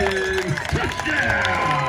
Touchdown!